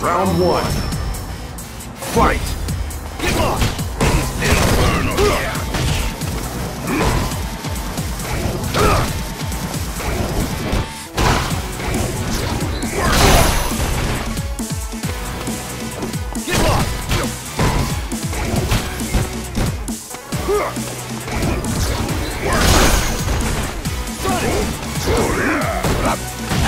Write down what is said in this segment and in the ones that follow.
Round one. Fight! Away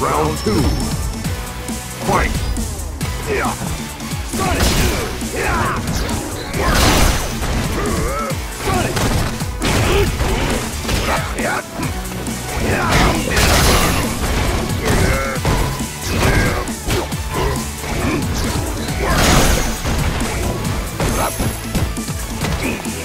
Round two. It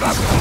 Round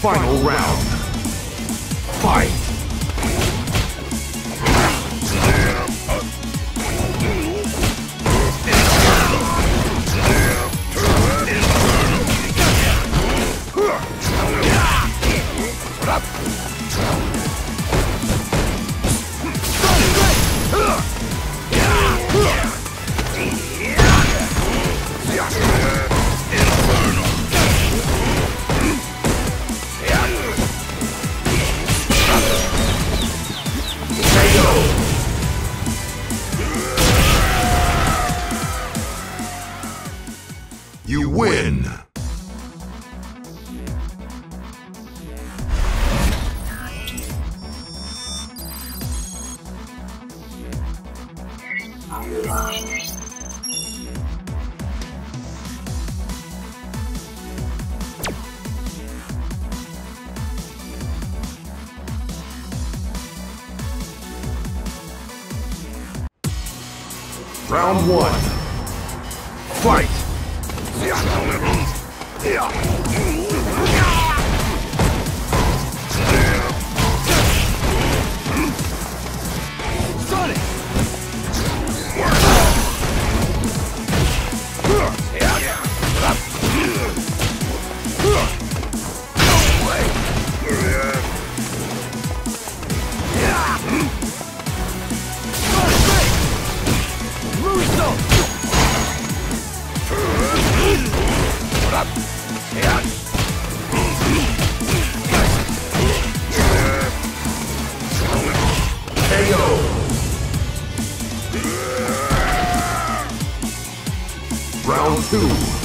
Final round. Fight! Round one. Fight! Two.